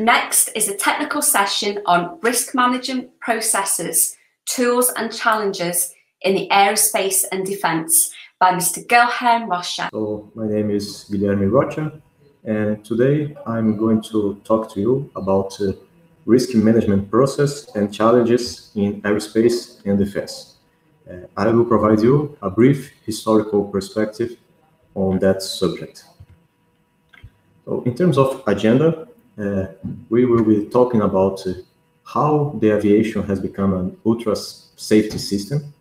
Next is a technical session on risk management processes, tools and challenges in the aerospace and defense by Mr. Guilherme Rocha. So my name is Guilherme Rocha and today I'm going to talk to you about uh, risk management process and challenges in aerospace and defense. Uh, I will provide you a brief historical perspective on that subject. So in terms of agenda, uh, we will be talking about uh, how the aviation has become an ultra safety system.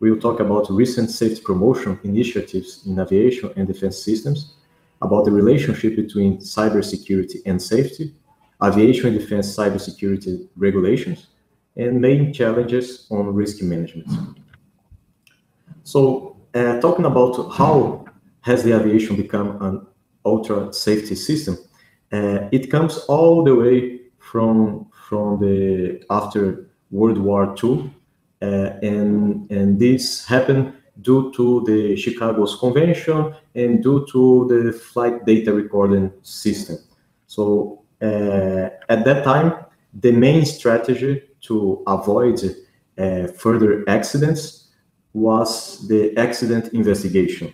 We will talk about recent safety promotion initiatives in aviation and defense systems, about the relationship between cybersecurity and safety, aviation and defense cybersecurity regulations, and main challenges on risk management. So, uh, talking about how has the aviation become an ultra safety system, uh, it comes all the way from from the after World War II, uh, and and this happened due to the Chicago's Convention and due to the flight data recording system. So uh, at that time, the main strategy to avoid uh, further accidents was the accident investigation.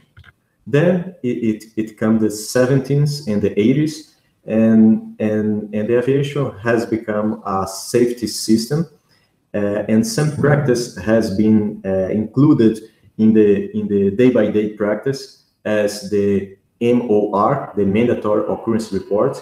Then it, it, it came the 70s and the 80s, and, and, and the aviation has become a safety system, uh, and some practice has been uh, included in the in the day-by-day practice as the MOR, the Mandatory Occurrence Report.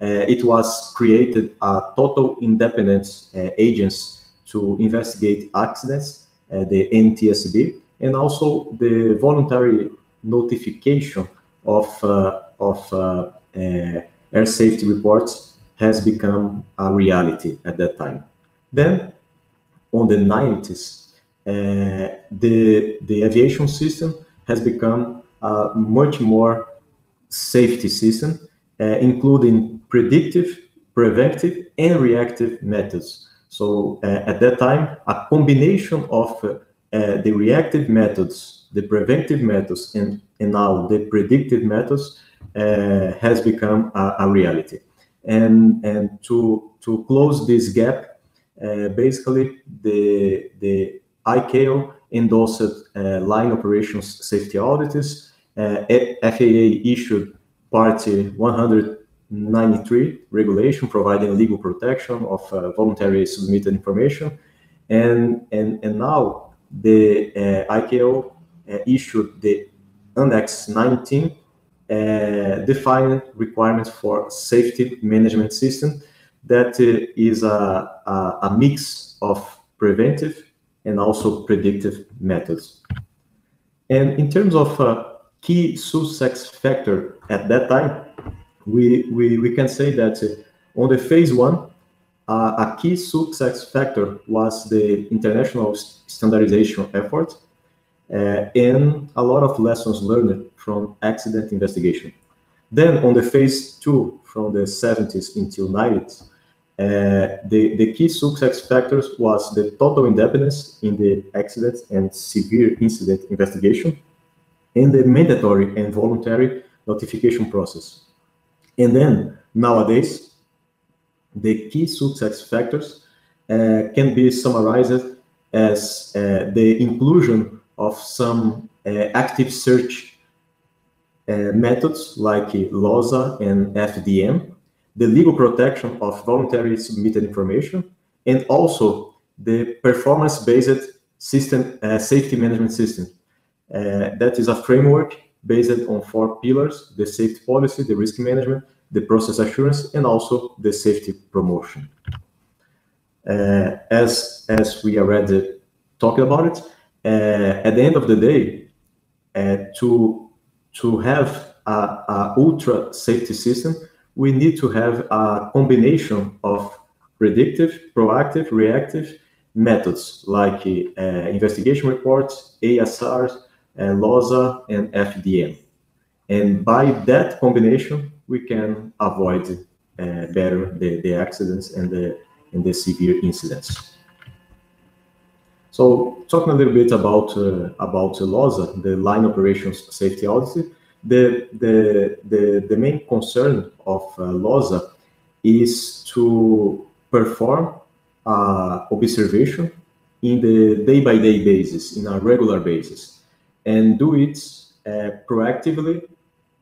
Uh, it was created a total independent uh, agency to investigate accidents, the NTSB, and also the voluntary notification of uh, of uh, uh, air safety reports has become a reality at that time. Then, on the 90s, uh, the, the aviation system has become a much more safety system, uh, including predictive, preventive, and reactive methods. So uh, at that time, a combination of the reactive methods, the preventive methods, and, and now the predictive methods has become a, a reality. And, and to, to close this gap, uh, basically the the ICAO endorsed uh, line operations safety audits. Uh, FAA issued Part 193 regulation providing legal protection of uh, voluntary submitted information. And, and, and now the ICAO issued the Annex 19 uh, defining requirements for safety management system that is a, a, a, mix of preventive and also predictive methods. And in terms of uh, key success factor at that time, we, we, we can say that uh, on the phase one, uh, a key success factor was the international standardization effort uh, and a lot of lessons learned from accident investigation. Then on the phase two, from the 70s until 90s, uh, the, the key success factors was the total independence in the accident and severe incident investigation and the mandatory and voluntary notification process. And then nowadays, the key success factors uh, can be summarized as uh, the inclusion of some uh, active search uh, methods like LOSA and FDM, the legal protection of voluntary submitted information, and also the performance-based system uh, safety management system. Uh, that is a framework based on four pillars, the safety policy, the risk management, the process assurance, and also the safety promotion. Uh, as, as we already talked about it, uh, at the end of the day, uh, to, to have a, a ultra safety system, we need to have a combination of predictive, proactive, reactive methods like uh, investigation reports, ASRs, uh, LOSA, and FDM. And by that combination, we can avoid uh, better the, the accidents and the, and the severe incidents. So talking a little bit about uh, about LOSA, the line operations safety audit, the, the, the, the main concern of uh, LOSA is to perform uh, observation in the day-by-day basis, in a regular basis, and do it uh, proactively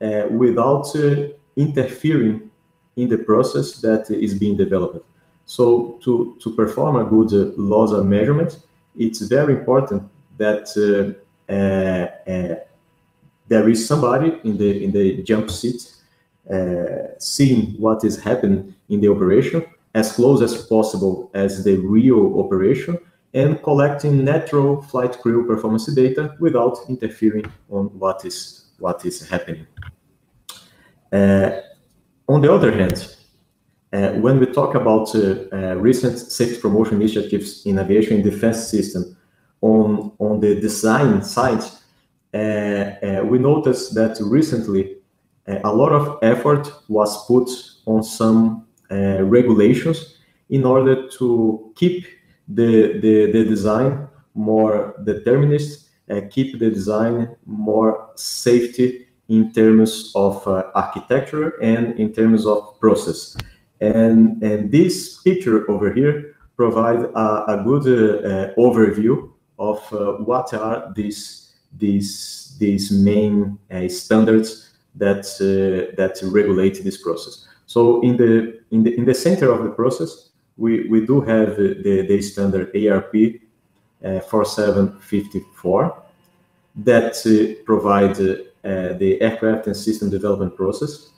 uh, without uh, interfering in the process that is being developed. So to, to perform a good uh, loss measurement, it's very important that uh, uh, there is somebody in the in the jump seat seeing what is happening in the operation as close as possible as the real operation and collecting natural flight crew performance data without interfering on what is what is happening. Uh, on the other hand, uh, when we talk about uh, uh recent safety promotion initiatives in aviation and defense system on, on the design side, uh, uh, we noticed that recently a lot of effort was put on some regulations in order to keep the, the, the design more determinist, keep the design more safety in terms of uh, architecture and in terms of process. And, and this picture over here provides a, a good uh, uh, overview of uh, what are these, these, these main uh, standards that, uh, that regulate this process. So in the, in the, in the center of the process, we, we do have the, the standard ARP 4754 that provides uh, the aircraft and system development process.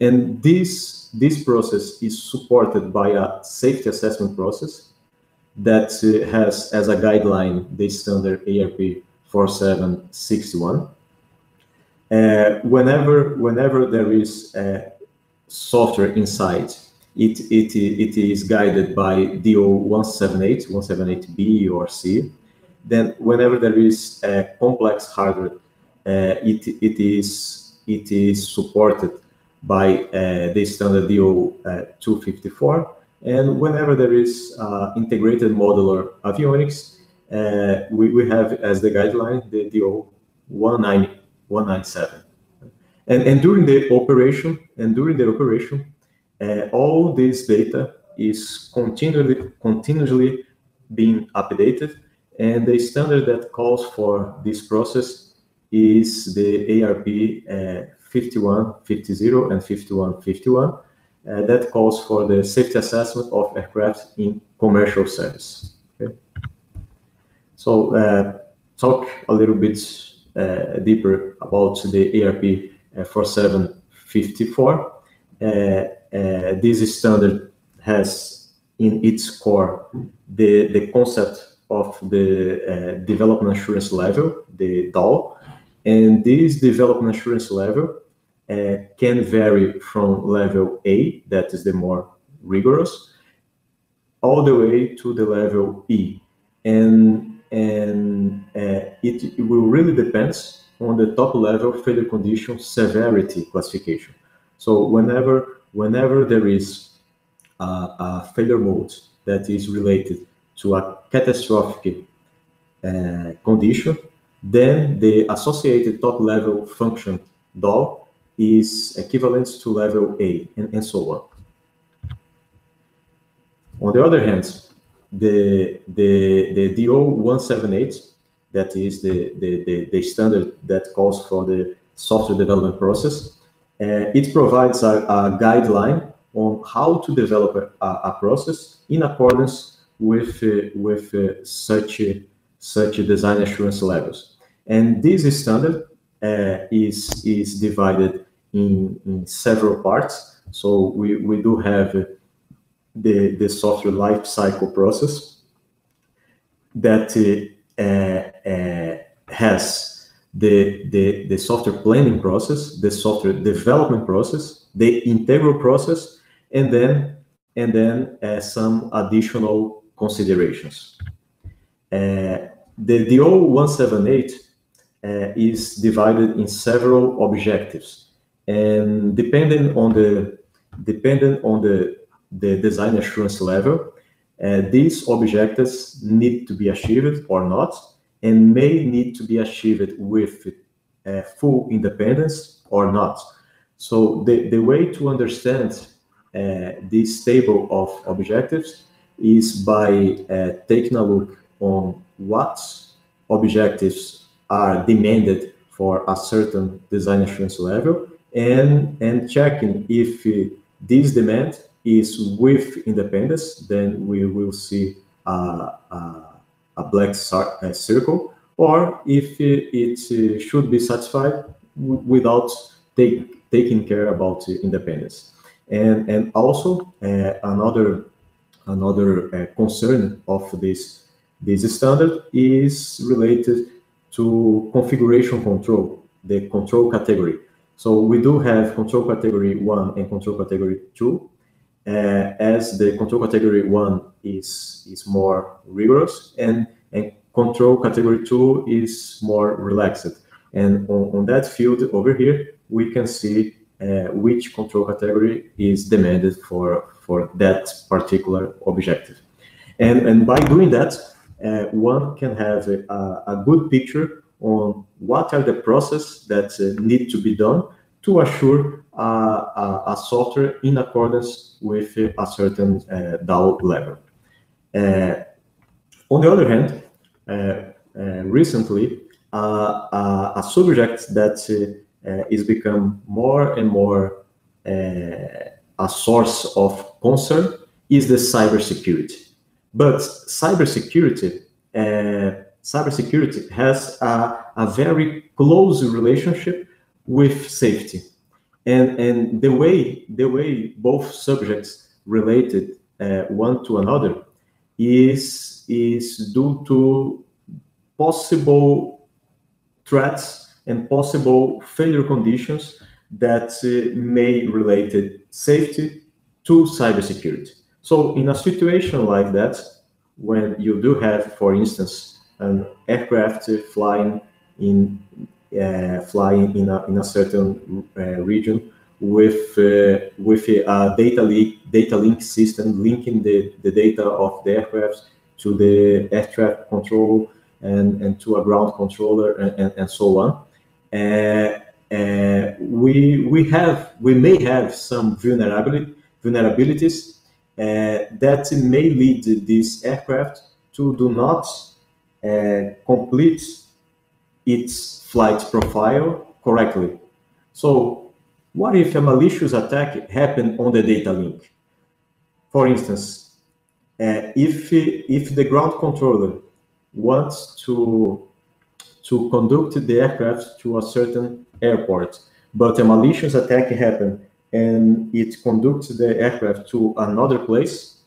And this, this process is supported by a safety assessment process that uh, has as a guideline the standard ARP 4761. Uh, whenever, whenever there is a software inside, it, it, it is guided by DO 178, 178B or C. Then whenever there is a complex hardware uh, it, it is it is supported by uh, the standard DO uh, 254. And whenever there is integrated modular avionics, we, we have as the guideline the DO 197. And, and during the operation, and during the operation, uh, all this data is continually continuously being updated, and the standard that calls for this process is the ARP uh, 5150 and 5151 uh, that calls for the safety assessment of aircraft in commercial service. Okay? So uh, talk a little bit uh, deeper about the ARP uh, 4754. Uh, this standard has in its core the, the concept of the development assurance level, the DAL, and this development assurance level uh, can vary from level A, that is the more rigorous, all the way to the level E. And, and uh, it, it, will really depend on the top level failure condition severity classification. So whenever, whenever there is a, a failure mode that is related to a catastrophic uh, condition, then the associated top level function DAL is equivalent to level A, and, and so on. On the other hand, the, the, the DO178, that is the, the, the, the, standard that calls for the software development process, it provides a, a, guideline on how to develop a, a process in accordance with, uh, with uh, such, such design assurance levels. And this standard uh, is, is divided in, in several parts. So we, we do have the, the software life cycle process that uh, uh, has the, the, the software planning process, the software development process, the integral process, and then and then uh, some additional considerations. Uh, the DO178 uh, is divided in several objectives, and depending on the depending on the the design assurance level, uh, these objectives need to be achieved or not, and may need to be achieved with uh, full independence or not. So the, the way to understand uh, this table of objectives is by uh, taking a look on what objectives are demanded for a certain design assurance level and, and checking if uh, this demand is with independence, then we will see a, a, black circle, or if it should be satisfied without take, taking care about independence. And, and also uh, another another uh, concern of this this standard is related to configuration control, the control category. So we do have control category one and control category two. Uh, as the control category one is is more rigorous and and control category two is more relaxed. And on, on that field over here, we can see uh, which control category is demanded for, for that particular objective. And, and by doing that, uh, one can have a, a, good picture on what are the processes that uh, need to be done to assure a, a, software in accordance with a certain uh, DAL level. Uh, on the other hand, uh, recently, a subject that is become more and more a source of concern is the cybersecurity. But cybersecurity, uh, cybersecurity has a, a very close relationship with safety, and and the way the way both subjects related uh, one to another is is due to possible threats and possible failure conditions that uh, may relate safety to cybersecurity. So in a situation like that, when you do have, for instance, an aircraft flying in flying in a, in a certain uh, region with uh, with a data link data link system linking the, the data of the aircraft to the air traffic control and, and to a ground controller and, and, and so on. Uh, uh, we we have we may have some vulnerability vulnerabilities uh, that may lead this aircraft to do not complete its flight profile correctly. So what if a malicious attack happened on the data link? For instance, uh, if, if the ground controller wants to to conduct the aircraft to a certain airport, but a malicious attack happened and it conducts the aircraft to another place,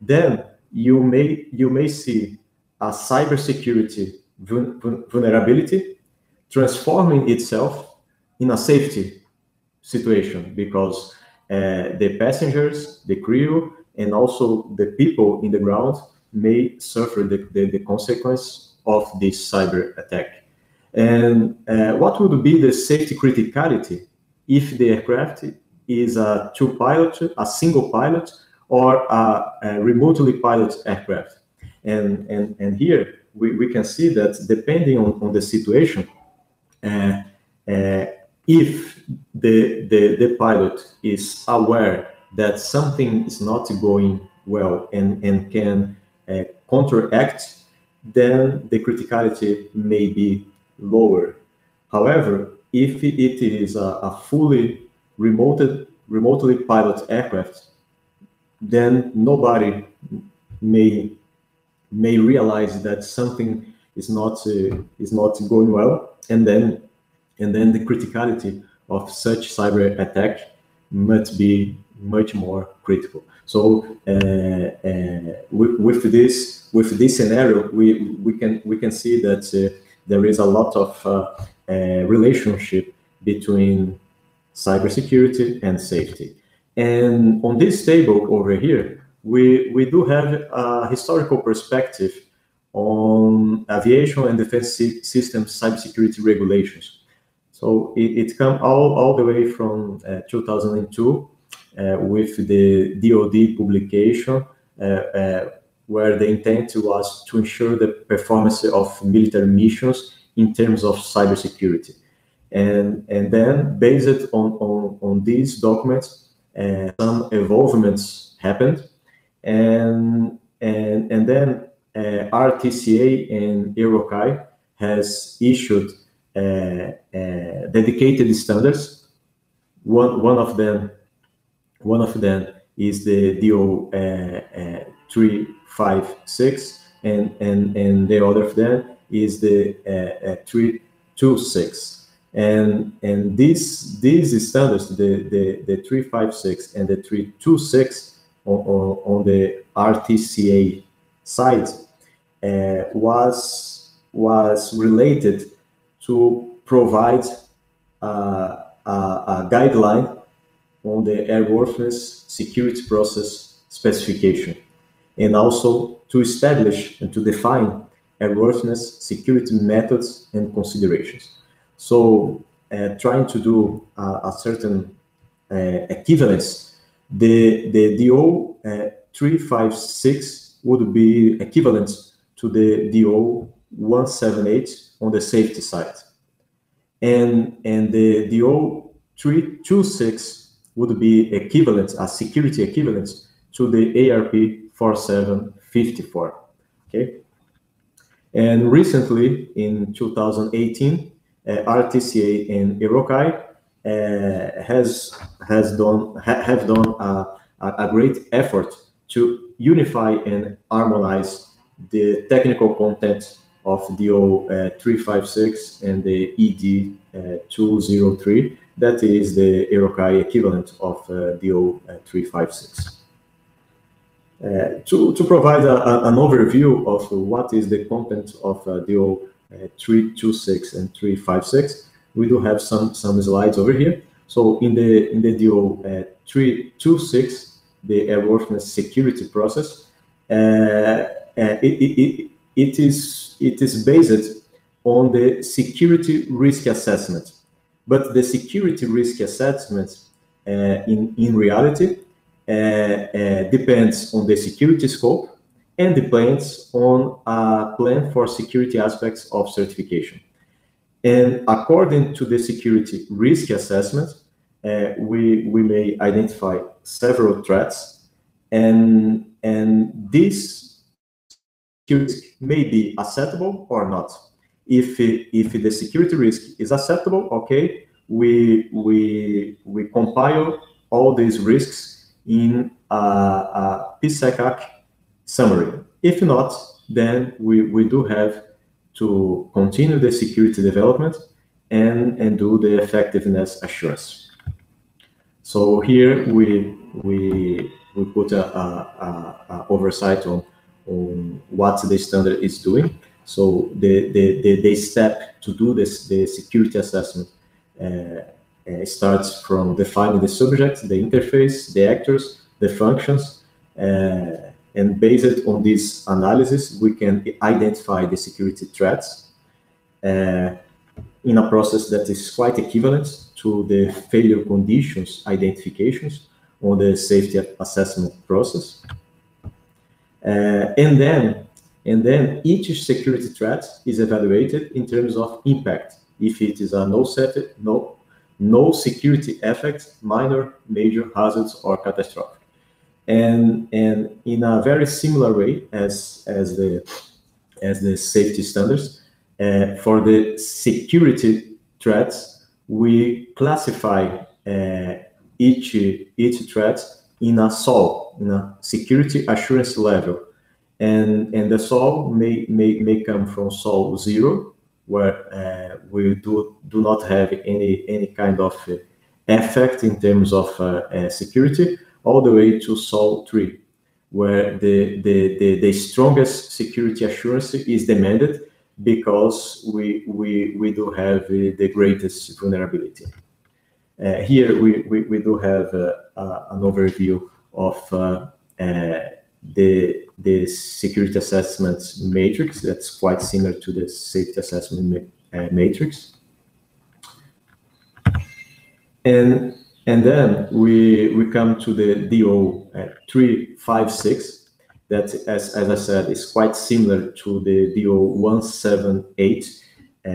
then you may you may see a cybersecurity vulnerability transforming itself in a safety situation because uh, the passengers, the crew, and also the people in the ground may suffer the, the, the consequence of this cyber attack. And uh, what would be the safety criticality if the aircraft is a two pilot, a single pilot, or a, a remotely piloted aircraft? And, and, and here we, we can see that depending on, on the situation, uh, uh, if the, the, the pilot is aware that something is not going well and, and can uh, counteract then the criticality may be lower. However, if it is a, a fully remoted, remotely piloted aircraft, then nobody may may realize that something is not uh, is not going well, and then and then the criticality of such cyber attack must be much more critical. So uh, uh, with, with, this with this scenario, we we can we can see that uh, there is a lot of relationship between cybersecurity and safety. And on this table over here, we, we do have a historical perspective on aviation and defense systems cybersecurity regulations. So it, it comes all, all the way from uh, 2002 uh, with the DoD publication, uh, uh, where the intent was to ensure the performance of military missions in terms of cybersecurity. And, and then, based on, on, on these documents, uh, some evolvements happened, and and and then uh, RTCA and EUROCAE has issued uh, uh, dedicated standards. One one of them one of them is the DO three five six, and and and the other of them is the three two six and and these these standards the the, the 356 and the 326 on, on, the rtca side uh, was was related to provide uh, a, a, guideline on the airworthiness security process specification and also to establish and to define airworthiness security methods and considerations. So uh, trying to do a certain uh, equivalence, the, the DO uh, 356 would be equivalent to the DO 178 on the safety side. And, and the DO 326 would be equivalent, a security equivalent to the ARP 4754. Okay. And recently, in 2018, uh, RTCA and uh, has has done ha, have done a, a great effort to unify and harmonize the technical content of DO uh, 356 and the ED uh, 203. That is the EUROCAE equivalent of uh, DO uh, 356. Uh, to, to provide a, a, an overview of what is the content of DO uh, 326 and 356. We do have some, some slides over here. So in the in the DO uh, 326, the airworthiness security process, uh, uh, it, it, it is it is based on the security risk assessment. But the security risk assessment uh, in, in reality uh, uh, depends on the security scope and depends on a plan for security aspects of certification. And according to the security risk assessment, uh, we, we may identify several threats, and, and this risk may be acceptable or not. If, it, if the security risk is acceptable, okay, we, we, we compile all these risks in a, a PSECAC summary. If not, then we, we do have to continue the security development and, and do the effectiveness assurance. So here we, we, we put a, a, a oversight on, on what the standard is doing. So the, the, the, the step to do this, the security assessment uh, uh, starts from defining the subject, the interface, the actors, the functions, uh, and based on this analysis, we can identify the security threats uh, in a process that is quite equivalent to the failure conditions identifications on the safety assessment process. Uh, and then and then each security threat is evaluated in terms of impact. If it is a no set, no, no security effect, minor, major hazards, or catastrophic and and in a very similar way as as the as the safety standards uh, for the security threats we classify uh, each each threat in a SAL in a security assurance level. And and the SAL may may, may come from SAL zero where uh, we do do not have any any kind of effect in terms of uh, uh, security all the way to SAL 3, where the, the, the, the strongest security assurance is demanded because we, we, we do have the greatest vulnerability. Uh, here we, we, we, do have uh, uh, an overview of uh, uh, the, the security assessment matrix that's quite similar to the safety assessment ma uh, matrix. And and then we, we come to the DO at 356 that, as, as I said, is quite similar to the DO 178 uh,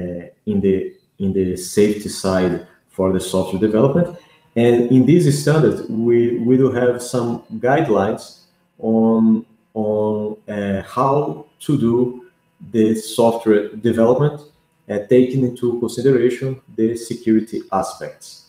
in, the, in the safety side for the software development. And in this standard, we, we do have some guidelines on, on uh, how to do the software development, uh, taking into consideration the security aspects.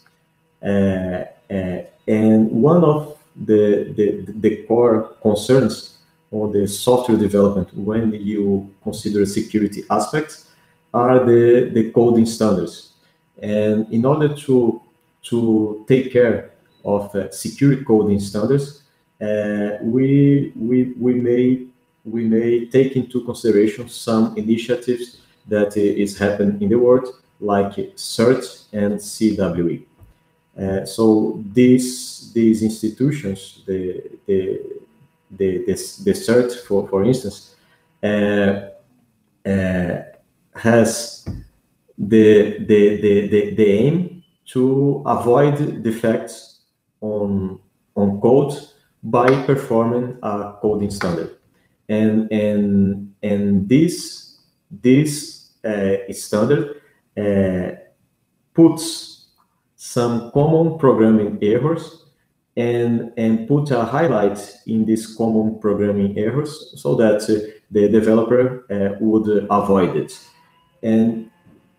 Uh, uh and one of the, the, the core concerns on the software development when you consider security aspects are the, the coding standards. And in order to to take care of uh, security coding standards, uh, we, we, we, may, we may take into consideration some initiatives that is happening in the world, like CERT and CWE. Uh, so these these institutions, the the the the, the CERT, for for instance, uh, uh, has the, the the the the aim to avoid defects on, on code by performing a coding standard. And, and, and this, this uh, standard uh, puts some common programming errors and, and put a highlight in these common programming errors so that uh, the developer uh, would avoid it. And,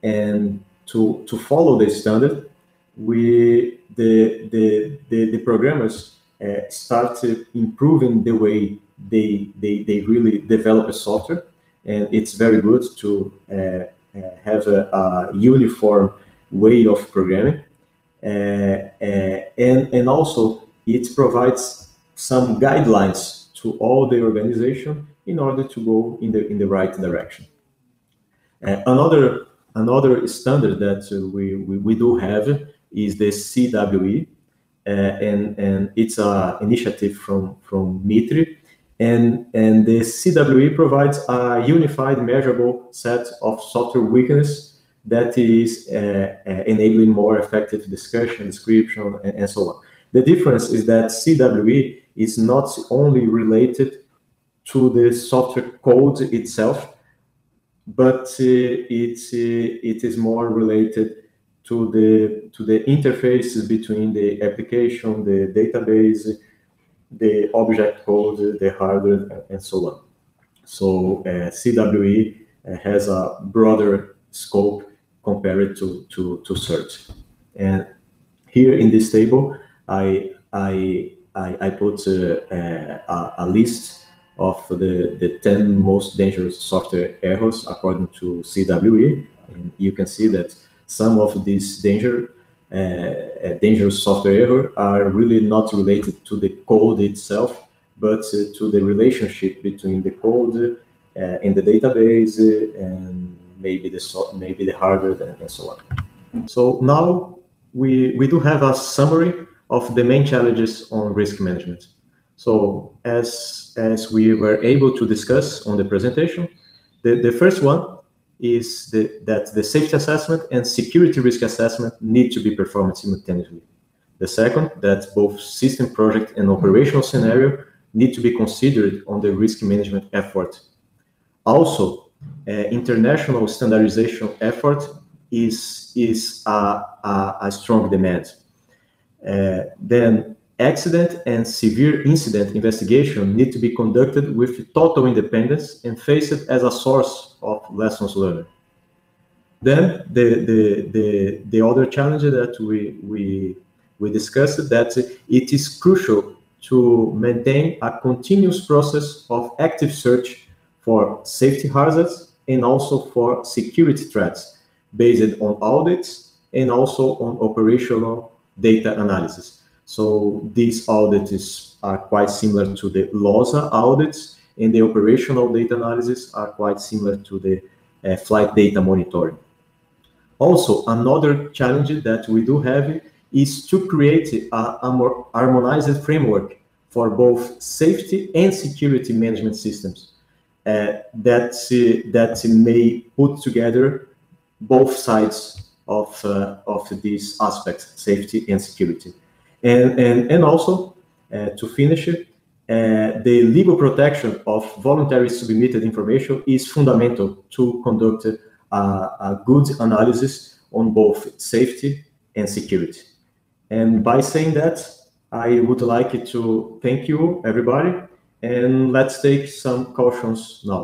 and to, to follow the standard, we the the the, the programmers uh, started improving the way they, they they really develop a software, and it's very good to uh, uh, have a, a, uniform way of programming, and and also it provides some guidelines to all the organization in order to go in the in the right direction. Uh, another another standard that we, we, we do have is the CWE, uh, and and it's an initiative from from MITRE, and and the CWE provides a unified measurable set of software weakness that is uh, uh, enabling more effective discussion, description, and, and, so on. The difference is that CWE is not only related to the software code itself, but uh, it's, uh, it is more related to the to the interfaces between the application, the database, the object code, the hardware, and so on. So uh, CWE uh, has a broader scope compared to, to, to CERT. And here in this table, I, I, I, I put uh, a, a, list of the, the 10 most dangerous software errors according to CWE. And you can see that some of these danger uh, uh, dangerous software errors are really not related to the code itself, but uh, to the relationship between the code and the database and maybe the so maybe the hardware and so on. So now we we do have a summary of the main challenges on risk management. So as as we were able to discuss on the presentation, the, the first one is the, that the safety assessment and security risk assessment need to be performed simultaneously. The second, that both system project and operational scenario need to be considered on the risk management effort. Also, international standardization effort is, is a, a, a strong demand. Uh, then Accident and severe incident investigation need to be conducted with total independence and faced as a source of lessons learned. Then the, the, the, the other challenge that we, we, we discussed that it is crucial to maintain a continuous process of active search for safety hazards and also for security threats based on audits and also on operational data analysis. So these audits are quite similar to the LOSA audits, and the operational data analysis are quite similar to the uh, flight data monitoring. Also, another challenge that we do have is to create a, a more harmonized framework for both safety and security management systems that, uh, that may put together both sides of, uh, of these aspects, safety and security. And, and, and also, uh, to finish it, uh, the legal protection of voluntary submitted information is fundamental to conduct a, a good analysis on both safety and security. And by saying that, I would like to thank you, everybody, and let's take some cautions now.